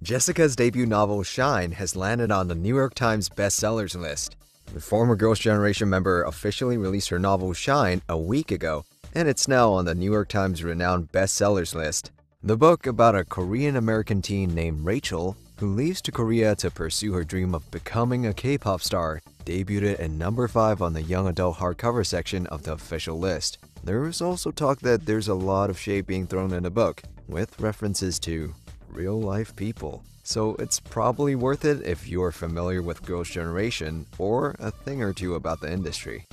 Jessica's debut novel Shine has landed on the New York Times bestsellers list. The former Girls' Generation member officially released her novel Shine a week ago, and it's now on the New York Times renowned bestsellers list. The book about a Korean American teen named Rachel who leaves to Korea to pursue her dream of becoming a K-pop star debuted at number 5 on the young adult hardcover section of the official list. There is also talk that there's a lot of shade being thrown in the book, with references to real life people. So it's probably worth it if you're familiar with Girls' Generation or a thing or two about the industry.